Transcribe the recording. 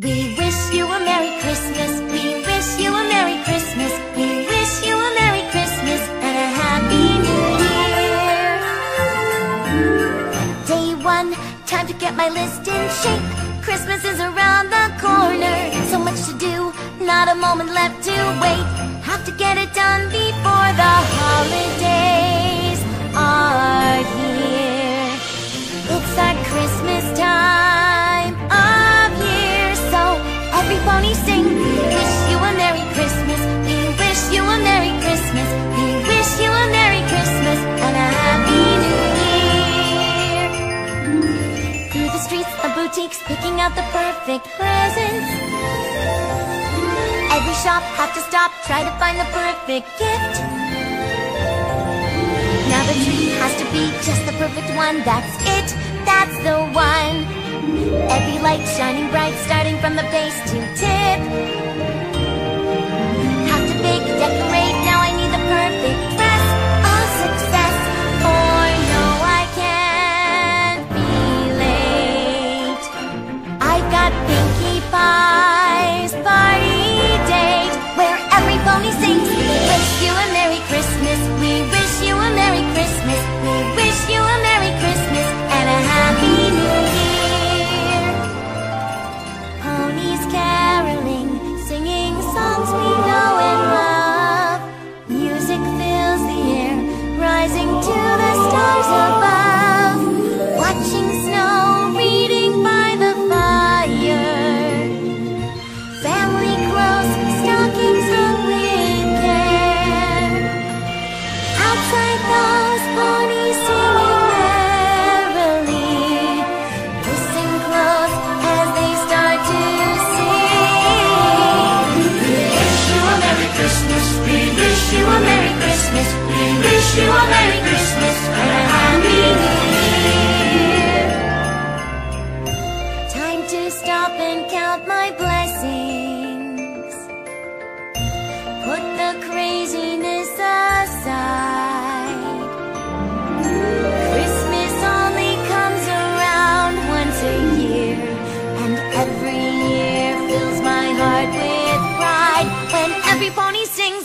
We wish you a Merry Christmas. We wish you a Merry Christmas. We wish you a Merry Christmas and a Happy New Year. Day one, time to get my list in shape. Christmas is around the corner. So much to do, not a moment left to wait. Have to get it done pony sing. We wish you a Merry Christmas. We wish you a Merry Christmas. We wish you a Merry Christmas and a Happy New Year. Through the streets of boutiques, picking out the perfect presents. Every shop have to stop, try to find the perfect gift. Now the tree has to be just the perfect one. That's it, that's the one. Every light shining bright, starting from the base to tip. Have to bake, decorate. Now I need the perfect dress. A success, or no, I can't be late. I've got Pinkie Pie's party date where every pony sings. Wish you a Merry Christmas. We We wish you a Merry Christmas and a Happy New Year. Time to stop and count my blessings. Put the craziness aside. Christmas only comes around once a year, and every year fills my heart with pride. When every pony sings,